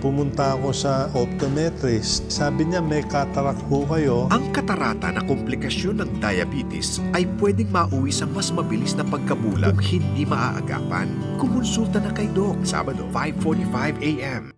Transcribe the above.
pumunta ako sa optometrist. Sabi niya, may cataract po kayo. Ang katarata na komplikasyon ng diabetes ay pwedeng mauwi sa mas mabilis na pagkabulag kung hindi maaagapan. Kumonsulta na kay Doc, Sabado, 5.45 a.m.